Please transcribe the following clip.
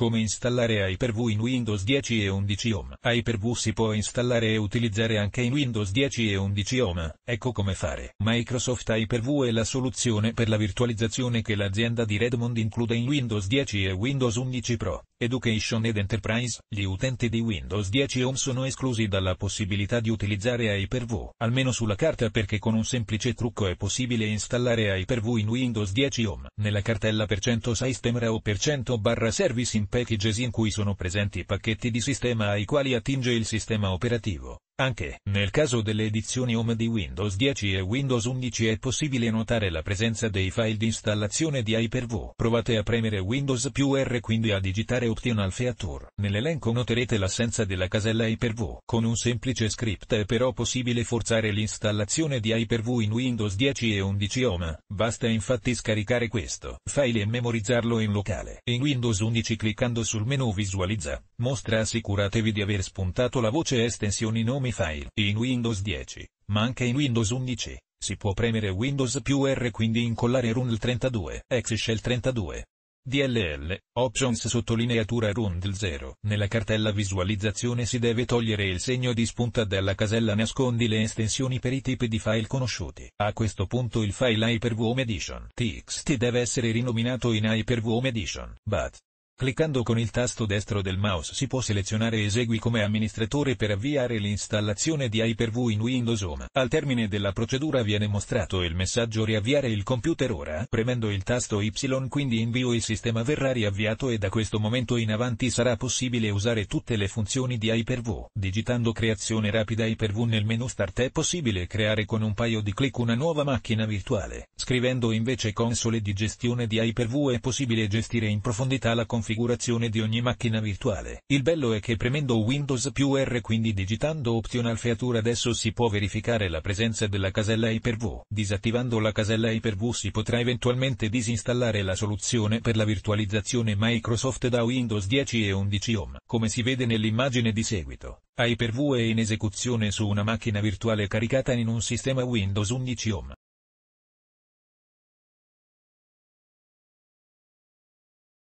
Come installare Hyper-V in Windows 10 e 11 Home? Hyper-V si può installare e utilizzare anche in Windows 10 e 11 Home, ecco come fare. Microsoft Hyper-V è la soluzione per la virtualizzazione che l'azienda di Redmond include in Windows 10 e Windows 11 Pro. Education ed Enterprise, gli utenti di Windows 10 Home sono esclusi dalla possibilità di utilizzare Hyper-V, almeno sulla carta perché con un semplice trucco è possibile installare Hyper-V in Windows 10 Home. Nella cartella %, Systemra o %, barra Service in Packages in cui sono presenti pacchetti di sistema ai quali attinge il sistema operativo. Anche, nel caso delle edizioni Home di Windows 10 e Windows 11 è possibile notare la presenza dei file di installazione di Hyper-V. Provate a premere Windows più R quindi a digitare Optional Feature. Nell'elenco noterete l'assenza della casella Hyper-V. Con un semplice script è però possibile forzare l'installazione di Hyper-V in Windows 10 e 11 Home. Basta infatti scaricare questo file e memorizzarlo in locale. In Windows 11 cliccando sul menu Visualizza, mostra assicuratevi di aver spuntato la voce estensioni nomi file. In Windows 10, ma anche in Windows 11, si può premere Windows più R quindi incollare RUNL 32, X Shell 32. DLL, Options sottolineatura RUNL 0. Nella cartella visualizzazione si deve togliere il segno di spunta dalla casella nascondi le estensioni per i tipi di file conosciuti. A questo punto il file Hyper-V Edition TXT deve essere rinominato in Hyper-V Edition. But, Cliccando con il tasto destro del mouse si può selezionare Esegui come amministratore per avviare l'installazione di Hyper-V in Windows Home. Al termine della procedura viene mostrato il messaggio Riavviare il computer ora. Premendo il tasto Y quindi invio il sistema verrà riavviato e da questo momento in avanti sarà possibile usare tutte le funzioni di Hyper-V. Digitando creazione rapida Hyper-V nel menu Start è possibile creare con un paio di clic una nuova macchina virtuale. Scrivendo invece console di gestione di Hyper-V è possibile gestire in profondità la configurazione configurazione di ogni macchina virtuale. Il bello è che premendo Windows più R quindi digitando Optional Feature adesso si può verificare la presenza della casella Hyper-V. Disattivando la casella Hyper-V si potrà eventualmente disinstallare la soluzione per la virtualizzazione Microsoft da Windows 10 e 11 Home. Come si vede nell'immagine di seguito, Hyper-V è in esecuzione su una macchina virtuale caricata in un sistema Windows 11 Home.